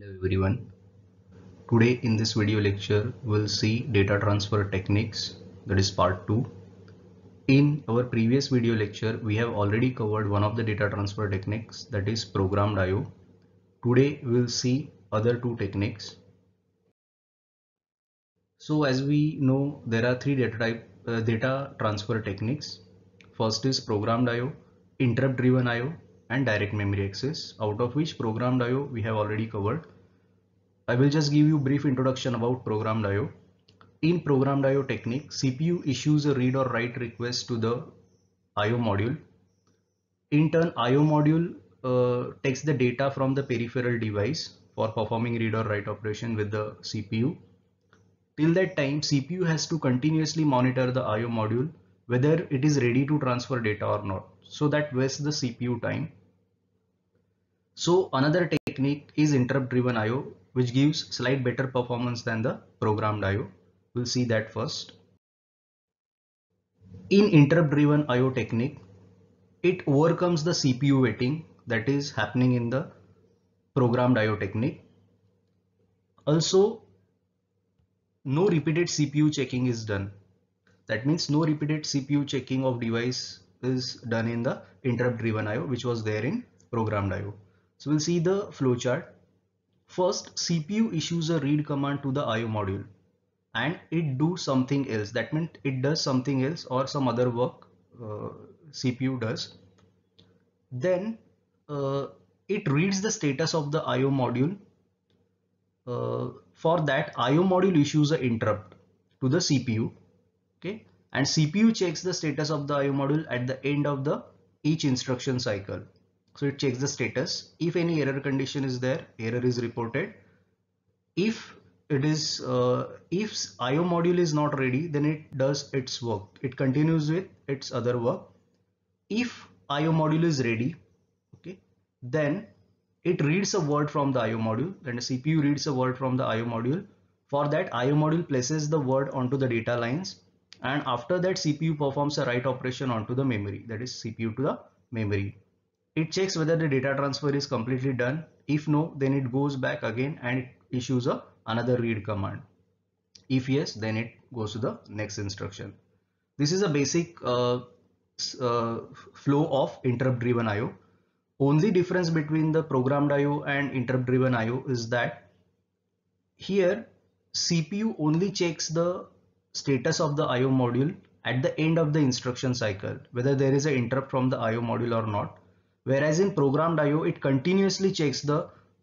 Hello everyone. Today in this video lecture we'll see data transfer techniques that is part 2. In our previous video lecture we have already covered one of the data transfer techniques that is programmed IO. Today we'll see other two techniques. So as we know there are three data type uh, data transfer techniques. First is programmed IO, interrupt driven IO and direct memory access out of which programmed IO we have already covered. I will just give you brief introduction about programmed IO. In programmed IO technique, CPU issues a read or write request to the IO module. In turn, IO module uh, takes the data from the peripheral device for performing read or write operation with the CPU. Till that time, CPU has to continuously monitor the IO module whether it is ready to transfer data or not. So that wastes the CPU time so another technique is interrupt driven IO which gives slight better performance than the programmed IO. We'll see that first. In interrupt driven IO technique, it overcomes the CPU waiting that is happening in the programmed IO technique. Also, no repeated CPU checking is done. That means no repeated CPU checking of device is done in the interrupt driven IO which was there in programmed IO. So we'll see the flowchart. First, CPU issues a read command to the IO module and it do something else. That means it does something else or some other work uh, CPU does. Then uh, it reads the status of the IO module. Uh, for that, IO module issues an interrupt to the CPU. Okay, and CPU checks the status of the IO module at the end of the each instruction cycle so it checks the status. If any error condition is there error is reported. If it is uh, if IO module is not ready then it does its work. It continues with its other work. If IO module is ready okay then it reads a word from the IO module. Then the CPU reads a word from the IO module. For that IO module places the word onto the data lines. And after that CPU performs a write operation onto the memory. That is CPU to the memory it checks whether the data transfer is completely done. If no then it goes back again and it issues a another read command. If yes then it goes to the next instruction. This is a basic uh, uh, flow of interrupt driven IO only difference between the programmed IO and interrupt driven IO is that here CPU only checks the status of the IO module at the end of the instruction cycle whether there is an interrupt from the IO module or not whereas in programmed IO it continuously checks the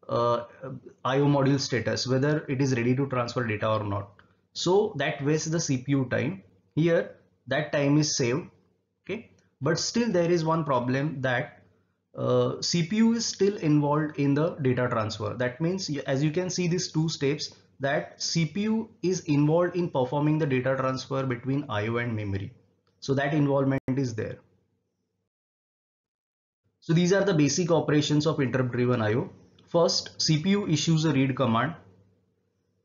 uh, IO module status whether it is ready to transfer data or not. So that wastes the CPU time. Here that time is saved okay? But still there is one problem that uh, CPU is still involved in the data transfer. That means as you can see these two steps that CPU is involved in performing the data transfer between IO and memory. So that involvement is there so these are the basic operations of interrupt driven IO. First, CPU issues a read command.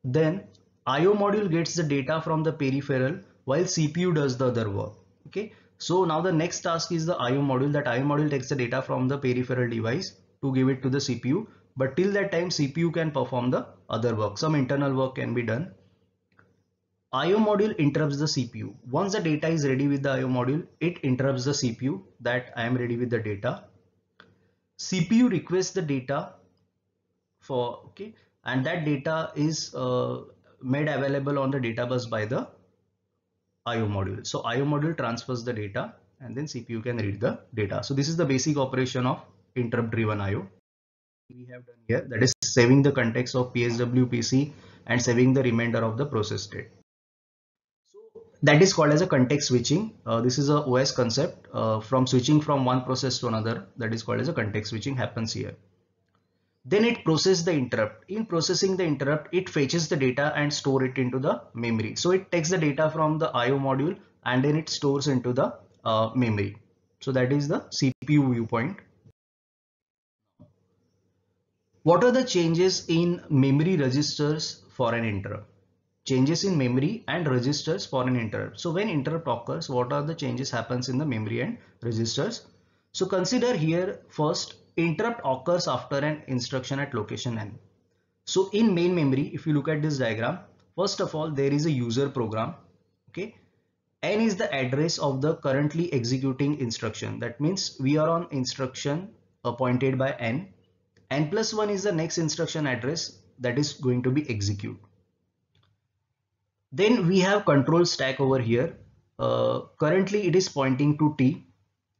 Then IO module gets the data from the peripheral while CPU does the other work. Okay. So now the next task is the IO module that IO module takes the data from the peripheral device to give it to the CPU. But till that time CPU can perform the other work. Some internal work can be done. IO module interrupts the CPU. Once the data is ready with the IO module, it interrupts the CPU that I am ready with the data CPU requests the data for okay and that data is uh, made available on the data bus by the IO module. So IO module transfers the data and then CPU can read the data. So this is the basic operation of interrupt driven IO. We have done here that is saving the context of PSW PC and saving the remainder of the process state that is called as a context switching. Uh, this is a OS concept uh, from switching from one process to another that is called as a context switching happens here. Then it processes the interrupt. In processing the interrupt, it fetches the data and store it into the memory. So it takes the data from the IO module and then it stores into the uh, memory. So that is the CPU viewpoint. What are the changes in memory registers for an interrupt? Changes in memory and registers for an interrupt. So when interrupt occurs, what are the changes happens in the memory and registers? So consider here first interrupt occurs after an instruction at location n. So in main memory, if you look at this diagram, first of all, there is a user program. Okay. N is the address of the currently executing instruction. That means we are on instruction appointed by N. N plus 1 is the next instruction address that is going to be execute. Then we have control stack over here. Uh, currently it is pointing to T.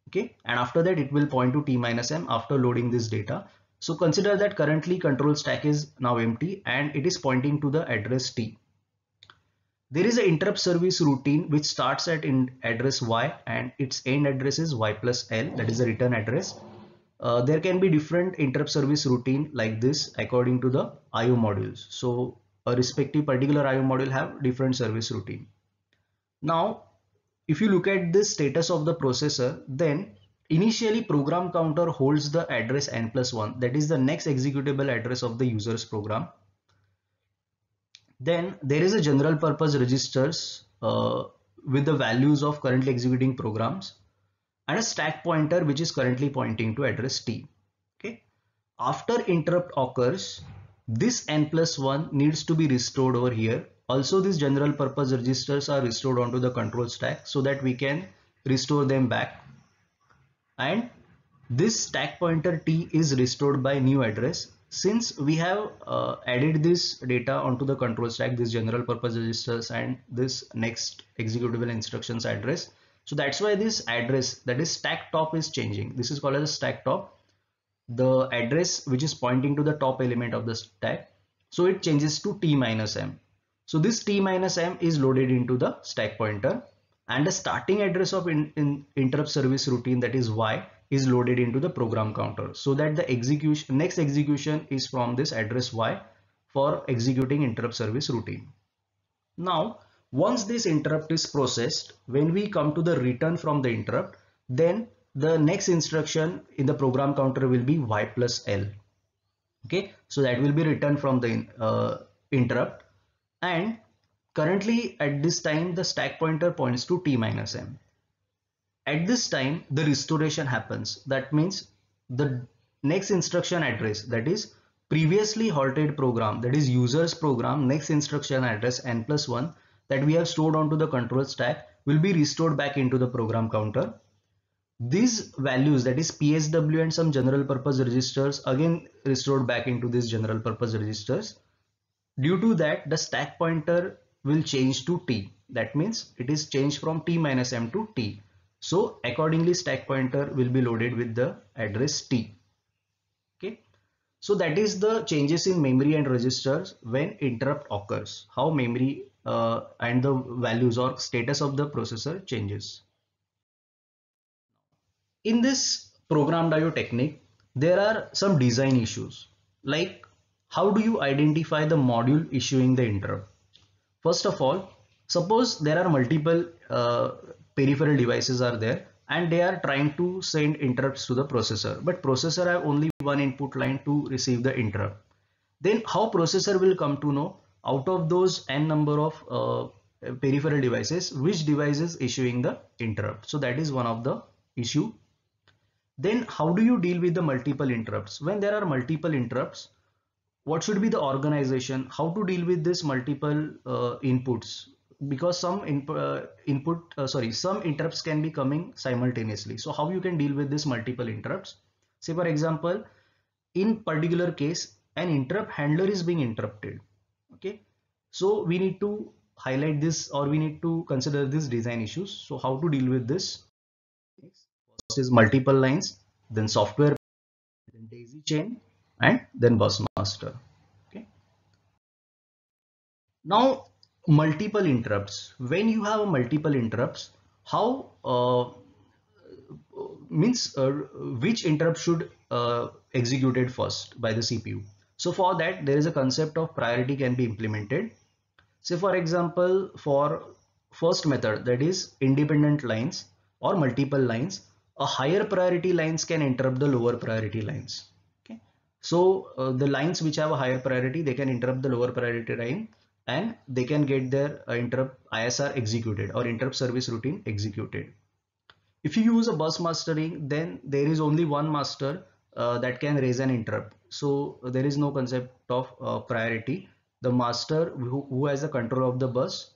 Okay. And after that it will point to T minus M after loading this data. So consider that currently control stack is now empty and it is pointing to the address T. There is an interrupt service routine which starts at in address Y and its end address is Y plus L that is the return address. Uh, there can be different interrupt service routine like this according to the IO modules. So a respective particular IO module have different service routine. Now if you look at the status of the processor then Initially program counter holds the address n plus 1 that is the next executable address of the user's program. Then there is a general purpose registers uh, with the values of currently executing programs and a stack pointer which is currently pointing to address t. Okay. After interrupt occurs, this n plus 1 needs to be restored over here. Also these general purpose registers are restored onto the control stack so that we can restore them back. And this stack pointer t is restored by new address. Since we have uh, added this data onto the control stack this general purpose registers and this next executable instructions address. So that's why this address that is stack top is changing. This is called as stack top the address which is pointing to the top element of the stack. So it changes to t minus m. So this t minus m is loaded into the stack pointer and the starting address of in, in interrupt service routine that is y is loaded into the program counter. So that the execution next execution is from this address y for executing interrupt service routine. Now once this interrupt is processed when we come to the return from the interrupt then the next instruction in the program counter will be y plus l okay so that will be returned from the uh, interrupt and Currently at this time the stack pointer points to t minus m. At this time the restoration happens that means the next instruction address that is previously halted program that is users program next instruction address n plus 1 that we have stored onto the control stack will be restored back into the program counter. These values that is PSW and some general purpose registers again restored back into these general purpose registers. Due to that the stack pointer will change to t. That means it is changed from t minus m to t. So accordingly stack pointer will be loaded with the address t. Okay. So that is the changes in memory and registers when interrupt occurs. How memory uh, and the values or status of the processor changes. In this programmed IO technique, there are some design issues like how do you identify the module issuing the interrupt? First of all, suppose there are multiple uh, peripheral devices are there and they are trying to send interrupts to the processor but processor have only one input line to receive the interrupt then how processor will come to know out of those n number of uh, peripheral devices which device is issuing the interrupt so that is one of the issue then how do you deal with the multiple interrupts? When there are multiple interrupts what should be the organization? How to deal with this multiple uh, inputs? Because some in, uh, input uh, sorry some interrupts can be coming simultaneously. So how you can deal with this multiple interrupts? Say for example in particular case an interrupt handler is being interrupted. Okay? So we need to highlight this or we need to consider this design issues. So how to deal with this is multiple lines then software then daisy chain and then bus master okay. Now multiple interrupts. When you have multiple interrupts how uh, means uh, which interrupt should uh, executed first by the CPU so for that there is a concept of priority can be implemented. Say for example for first method that is independent lines or multiple lines a higher priority lines can interrupt the lower priority lines Okay, so uh, the lines which have a higher priority, they can interrupt the lower priority line and they can get their uh, interrupt ISR executed or interrupt service routine executed. If you use a bus mastering, then there is only one master uh, that can raise an interrupt. so there is no concept of uh, priority the master who, who, has the control of the bus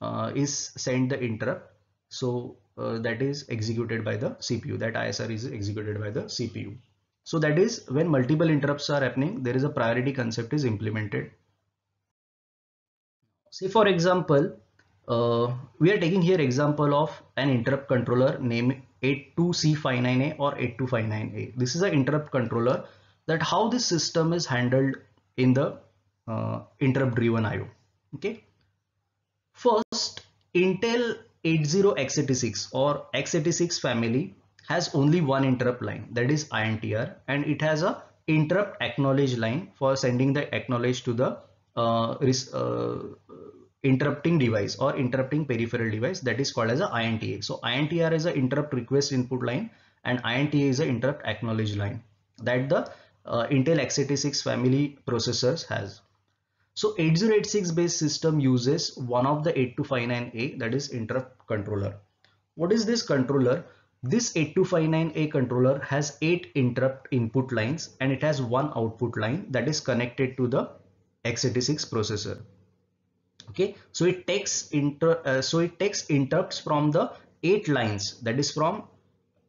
uh, is sent the interrupt so uh, that is executed by the CPU that ISR is executed by the CPU so that is when multiple interrupts are happening there is a priority concept is implemented say for example uh, we are taking here example of an interrupt controller named 82C59A or 8259A. This is an interrupt controller that how this system is handled in the uh, interrupt driven IO. Okay. First, Intel 80x86 or x86 family has only one interrupt line that is INTR and it has a interrupt acknowledge line for sending the acknowledge to the uh, uh, interrupting device or interrupting peripheral device that is called as a INTA. So INTR is an interrupt request input line and INTA is an interrupt acknowledge line that the uh, Intel x86 family processors has. So 8086 based system uses one of the 8259A that is interrupt controller. What is this controller? This 8259A controller has 8 interrupt input lines and it has one output line that is connected to the x86 processor okay so it takes inter uh, so it takes interrupts from the eight lines that is from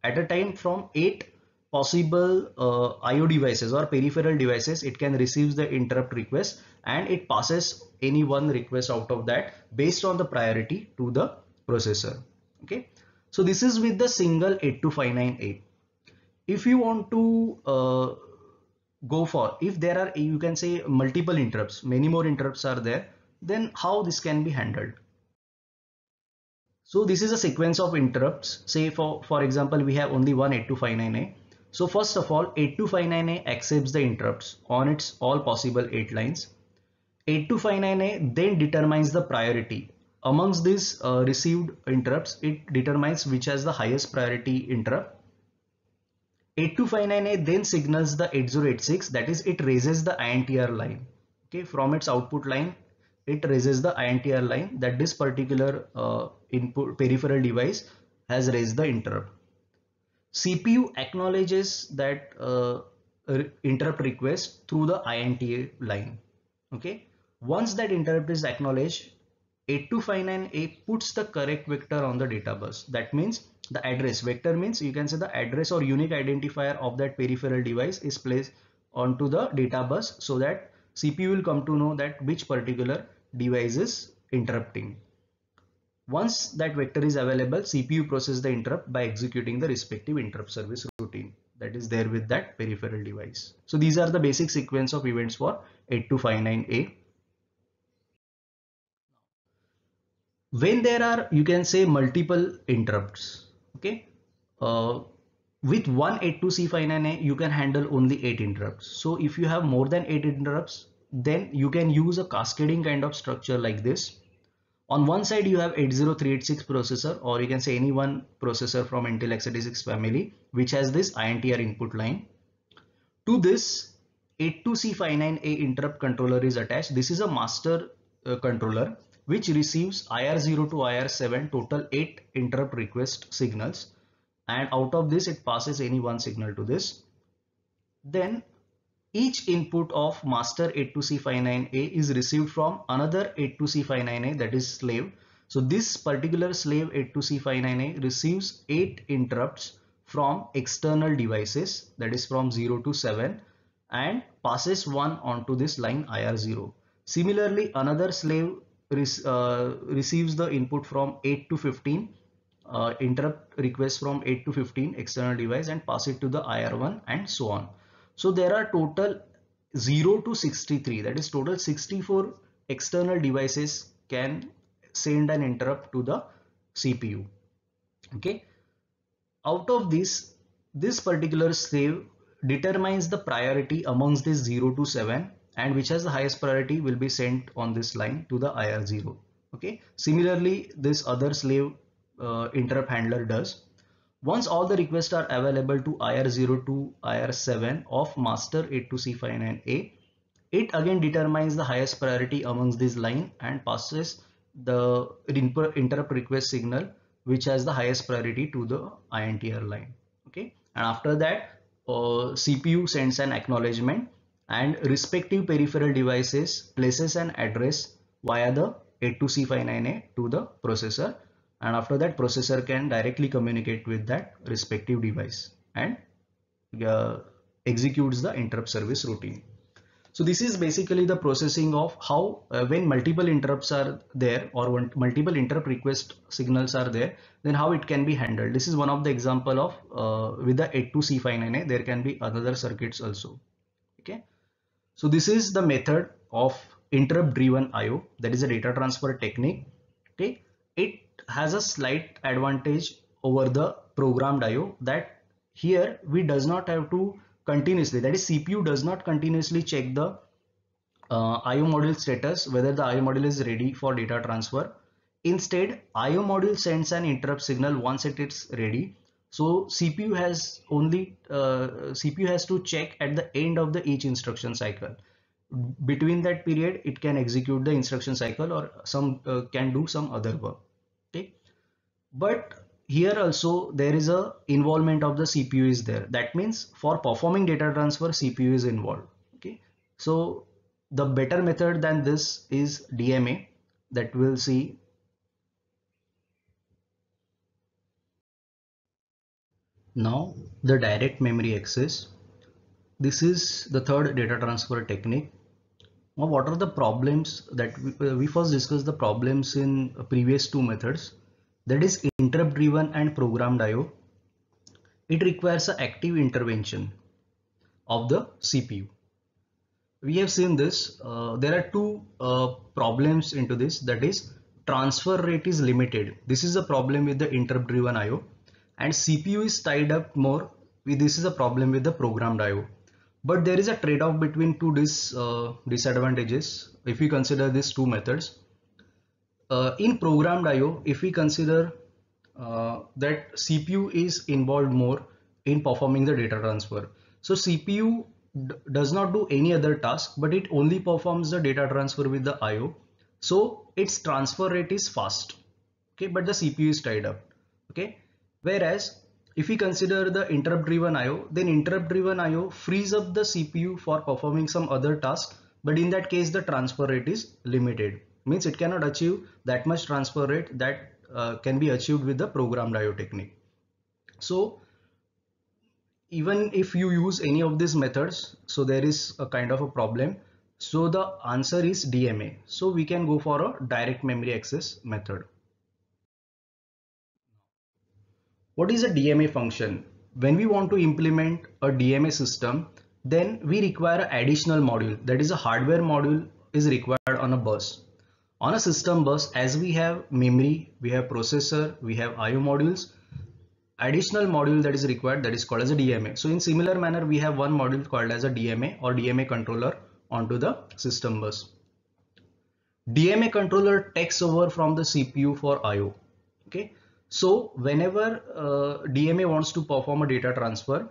at a time from eight possible uh, IO devices or peripheral devices it can receive the interrupt request and it passes any one request out of that based on the priority to the processor. Okay? So this is with the single 8259A if you want to uh, go for if there are you can say multiple interrupts many more interrupts are there then how this can be handled? So this is a sequence of interrupts. Say for for example we have only one 8259a so first of all 8259a accepts the interrupts on its all possible 8 lines. 8259a then determines the priority. Amongst these uh, received interrupts it determines which has the highest priority interrupt. 8259a then signals the 8086 that is it raises the INTR line. Okay from its output line it raises the INTR line that this particular uh, input peripheral device has raised the interrupt. CPU acknowledges that uh, interrupt request through the INTA line. Okay. Once that interrupt is acknowledged, 8259A puts the correct vector on the data bus. That means the address vector means you can say the address or unique identifier of that peripheral device is placed onto the data bus so that CPU will come to know that which particular device is interrupting. Once that vector is available, CPU processes the interrupt by executing the respective interrupt service routine that is there with that peripheral device. So these are the basic sequence of events for 8259A. When there are, you can say multiple interrupts, okay, uh, with one 82C59A, you can handle only 8 interrupts. So if you have more than 8 interrupts, then you can use a cascading kind of structure like this. On one side you have 80386 processor or you can say any one processor from Intel x86 family which has this INTR input line. To this 82C59A interrupt controller is attached. This is a master uh, controller which receives IR0 to IR7 total 8 interrupt request signals and out of this it passes any one signal to this. Then each input of master 82C59A is received from another 82C59A that is slave. So this particular slave 82C59A receives 8 interrupts from external devices that is from 0 to 7 and passes one onto this line IR0. Similarly, another slave uh, receives the input from 8 to 15 uh, interrupt request from 8 to 15 external device and pass it to the IR1 and so on. So there are total 0 to 63 that is total 64 external devices can send an interrupt to the CPU. Okay. Out of this, this particular slave determines the priority amongst this 0 to 7 and which has the highest priority will be sent on this line to the IR0. Okay. Similarly, this other slave uh, interrupt handler does. Once all the requests are available to IR0 to IR7 of master 82C59A, it again determines the highest priority amongst this line and passes the interrupt request signal which has the highest priority to the INTR line. Okay, and after that, uh, CPU sends an acknowledgement and respective peripheral devices places an address via the 82C59A to the processor and after that processor can directly communicate with that respective device and uh, executes the interrupt service routine. So this is basically the processing of how uh, when multiple interrupts are there or when multiple interrupt request signals are there then how it can be handled. This is one of the example of uh, with the 82C59A there can be other circuits also. Okay. So this is the method of interrupt driven IO that is a data transfer technique. Okay. It has a slight advantage over the programmed IO that here we does not have to continuously that is CPU does not continuously check the uh, IO module status whether the IO module is ready for data transfer. Instead IO module sends an interrupt signal once it is ready. So CPU has only uh, CPU has to check at the end of the each instruction cycle between that period it can execute the instruction cycle or some uh, can do some other work okay. But here also there is a involvement of the CPU is there. That means for performing data transfer CPU is involved. Okay. So the better method than this is DMA that we'll see. Now the direct memory access. This is the third data transfer technique now what are the problems that we, uh, we first discussed the problems in previous two methods that is interrupt driven and programmed IO. It requires an active intervention of the CPU. We have seen this. Uh, there are two uh, problems into this that is transfer rate is limited. This is a problem with the interrupt driven IO and CPU is tied up more. This is a problem with the programmed IO but there is a trade-off between two dis, uh, disadvantages if we consider these two methods. Uh, in programmed IO, if we consider uh, that CPU is involved more in performing the data transfer. So CPU does not do any other task, but it only performs the data transfer with the IO. So its transfer rate is fast. Okay, but the CPU is tied up. Okay, whereas if we consider the interrupt driven IO, then interrupt driven IO frees up the CPU for performing some other task. But in that case, the transfer rate is limited. Means it cannot achieve that much transfer rate that uh, can be achieved with the programmed IO technique. So even if you use any of these methods, so there is a kind of a problem. So the answer is DMA. So we can go for a direct memory access method. What is a DMA function? When we want to implement a DMA system, then we require an additional module. That is a hardware module is required on a bus. On a system bus, as we have memory, we have processor, we have IO modules, additional module that is required that is called as a DMA. So in similar manner, we have one module called as a DMA or DMA controller onto the system bus. DMA controller takes over from the CPU for IO. Okay, so whenever uh, DMA wants to perform a data transfer,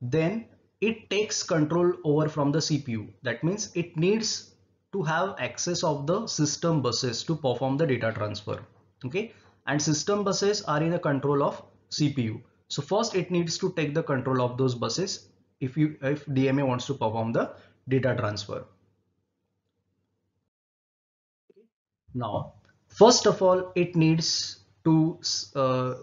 then it takes control over from the CPU. That means it needs to have access of the system buses to perform the data transfer. Okay. And system buses are in the control of CPU. So first it needs to take the control of those buses if you if DMA wants to perform the data transfer. Now, first of all, it needs to uh,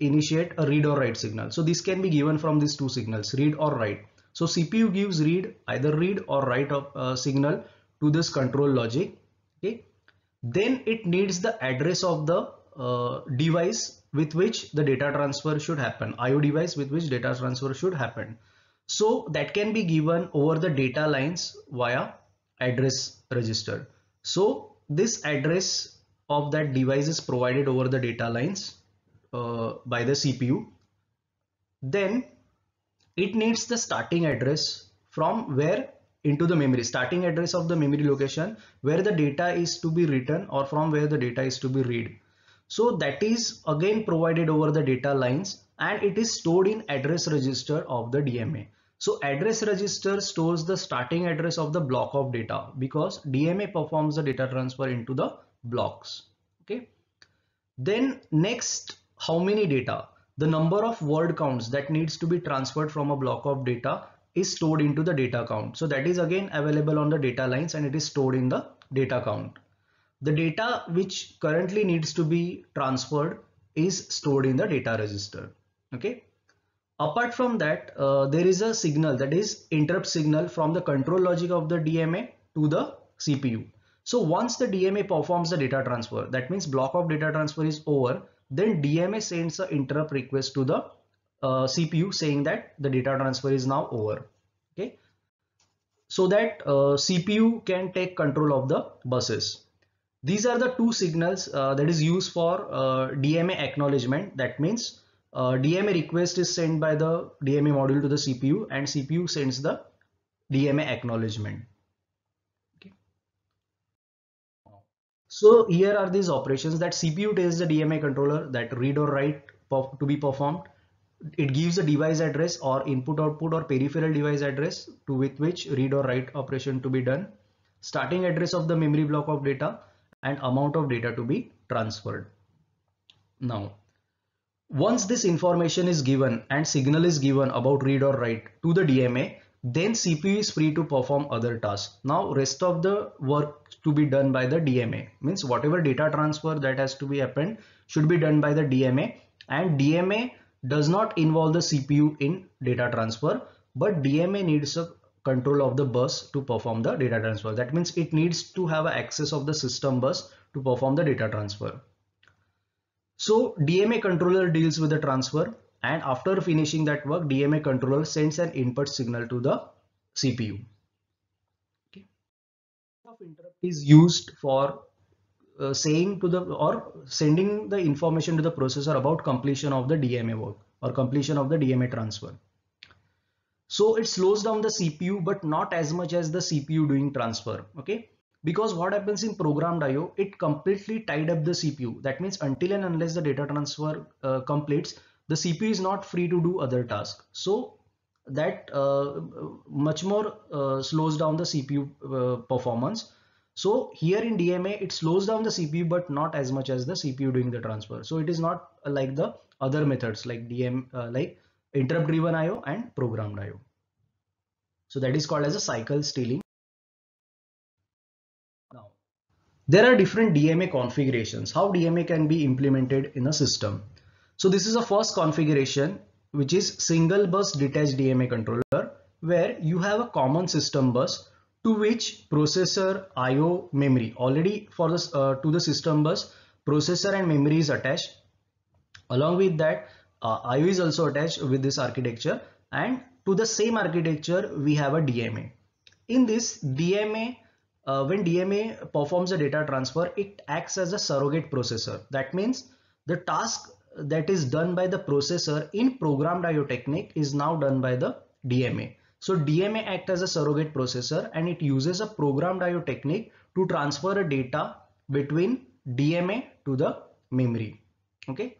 initiate a read or write signal. So this can be given from these two signals, read or write. So CPU gives read, either read or write a uh, signal to this control logic. Okay. Then it needs the address of the uh, device with which the data transfer should happen, IO device with which data transfer should happen. So that can be given over the data lines via address register. So this address of that device is provided over the data lines uh, by the CPU. Then it needs the starting address from where into the memory starting address of the memory location where the data is to be written or from where the data is to be read so that is again provided over the data lines and it is stored in address register of the DMA so address register stores the starting address of the block of data because DMA performs the data transfer into the blocks okay then next how many data the number of word counts that needs to be transferred from a block of data is stored into the data count. So that is again available on the data lines and it is stored in the data count. The data which currently needs to be transferred is stored in the data register. Okay. Apart from that, uh, there is a signal that is interrupt signal from the control logic of the DMA to the CPU. So once the DMA performs the data transfer, that means block of data transfer is over, then DMA sends an interrupt request to the uh, CPU saying that the data transfer is now over. Okay. So that uh, CPU can take control of the buses. These are the two signals uh, that is used for uh, DMA acknowledgement. That means uh, DMA request is sent by the DMA module to the CPU and CPU sends the DMA acknowledgement. So here are these operations that CPU tells the DMA controller that read or write to be performed. It gives a device address or input output or peripheral device address to with which read or write operation to be done. Starting address of the memory block of data and amount of data to be transferred. Now, once this information is given and signal is given about read or write to the DMA, then CPU is free to perform other tasks. Now rest of the work to be done by the DMA means whatever data transfer that has to be happened should be done by the DMA and DMA does not involve the CPU in data transfer but DMA needs a control of the bus to perform the data transfer. That means it needs to have access of the system bus to perform the data transfer. So DMA controller deals with the transfer and after finishing that work DMA controller sends an input signal to the CPU. Okay. Interrupt is used for uh, saying to the or sending the information to the processor about completion of the DMA work or completion of the DMA transfer. So it slows down the CPU but not as much as the CPU doing transfer. Okay because what happens in programmed IO, it completely tied up the CPU. That means until and unless the data transfer uh, completes, the CPU is not free to do other tasks. So that uh, much more uh, slows down the CPU uh, performance. So here in DMA, it slows down the CPU, but not as much as the CPU doing the transfer. So it is not like the other methods like DM, uh, like interrupt driven IO and programmed IO. So that is called as a cycle stealing. Now, there are different DMA configurations, how DMA can be implemented in a system. So this is a first configuration, which is single bus detached DMA controller, where you have a common system bus to which processor, IO, memory already for this uh, to the system bus, processor and memory is attached. Along with that, uh, IO is also attached with this architecture and to the same architecture, we have a DMA. In this DMA, uh, when DMA performs a data transfer, it acts as a surrogate processor. That means the task that is done by the processor in programmed IO technique is now done by the DMA. So DMA acts as a surrogate processor and it uses a programmed IO technique to transfer a data between DMA to the memory. Okay.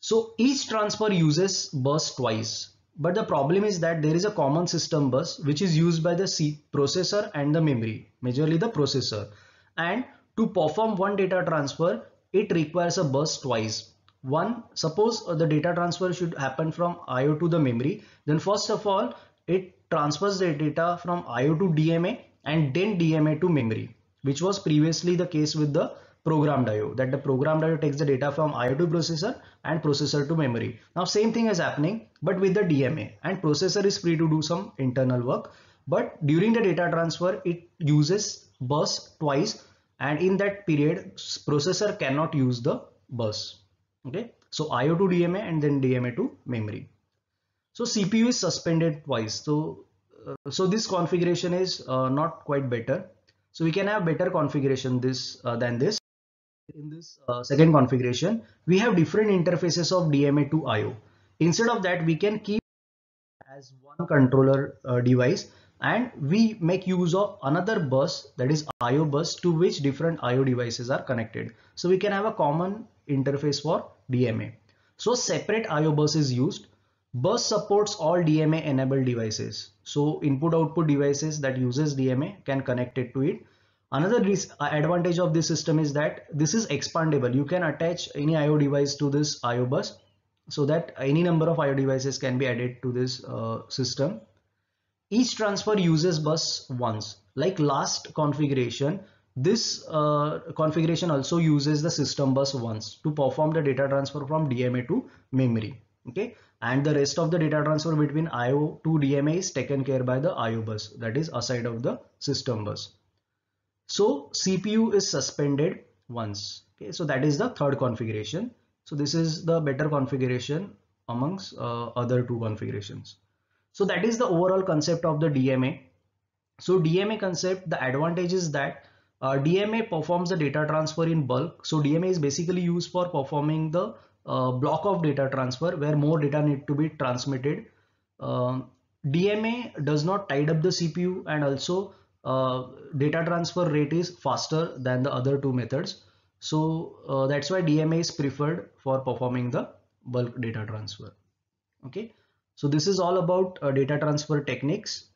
So each transfer uses bus twice. But the problem is that there is a common system bus which is used by the C processor and the memory, majorly the processor. And to perform one data transfer, it requires a bus twice. One, suppose uh, the data transfer should happen from IO to the memory. Then first of all, it transfers the data from IO to DMA and then DMA to memory, which was previously the case with the programmed IO that the programmed IO takes the data from IO to processor and processor to memory. Now same thing is happening but with the DMA and processor is free to do some internal work but during the data transfer it uses bus twice and in that period processor cannot use the bus. Okay, so IO to DMA and then DMA to memory. So CPU is suspended twice. So uh, so this configuration is uh, not quite better. So we can have better configuration this uh, than this in this uh, second configuration, we have different interfaces of DMA to IO. Instead of that, we can keep as one controller uh, device and we make use of another bus that is IO bus to which different IO devices are connected. So we can have a common interface for DMA. So separate IO bus is used. Bus supports all DMA enabled devices. So input output devices that uses DMA can connect it to it Another advantage of this system is that this is expandable. You can attach any IO device to this IO bus so that any number of IO devices can be added to this uh, system. Each transfer uses bus once. Like last configuration this uh, configuration also uses the system bus once to perform the data transfer from DMA to memory okay? And the rest of the data transfer between IO to DMA is taken care by the IO bus that is aside of the system bus. So CPU is suspended once okay? So that is the third configuration. So this is the better configuration amongst uh, other two configurations so that is the overall concept of the DMA so DMA concept the advantage is that uh, DMA performs the data transfer in bulk. So DMA is basically used for performing the uh, block of data transfer where more data need to be transmitted. Um, DMA does not tied up the CPU and also uh, data transfer rate is faster than the other two methods. So uh, that's why DMA is preferred for performing the bulk data transfer. Okay. So this is all about uh, data transfer techniques.